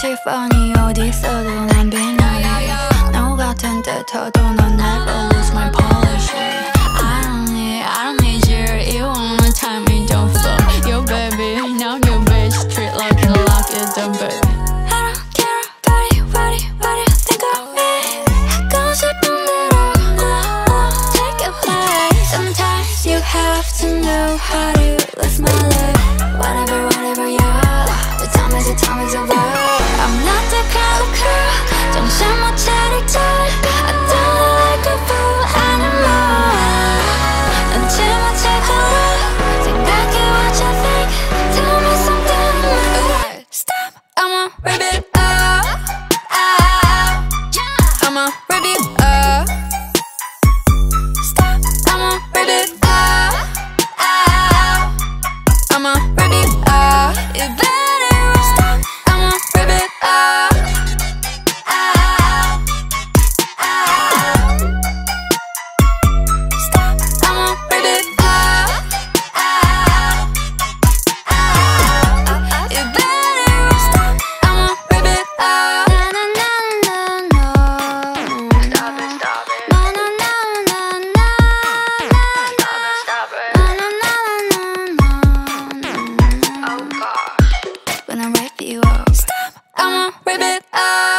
티파니 어디서도 난 빛나네 너 같은 듯해도 넌 never lose my polish I don't need, I don't need you. You want my time, you don't fuck Yo baby, now you bitch Treat like you like it's a bitch Sometimes you have to know how to lose my life rip it up. Ah. I'm a rip it up. Stop, I'ma rip it up.